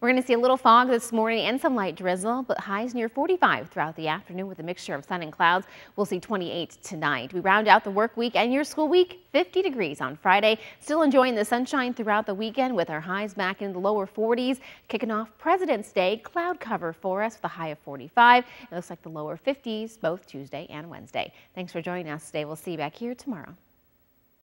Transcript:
We're going to see a little fog this morning and some light drizzle, but highs near 45 throughout the afternoon with a mixture of sun and clouds. We'll see 28 tonight. We round out the work week and your school week 50 degrees on Friday. Still enjoying the sunshine throughout the weekend with our highs back in the lower 40s. Kicking off President's Day, cloud cover for us with a high of 45. It looks like the lower 50s both Tuesday and Wednesday. Thanks for joining us today. We'll see you back here tomorrow.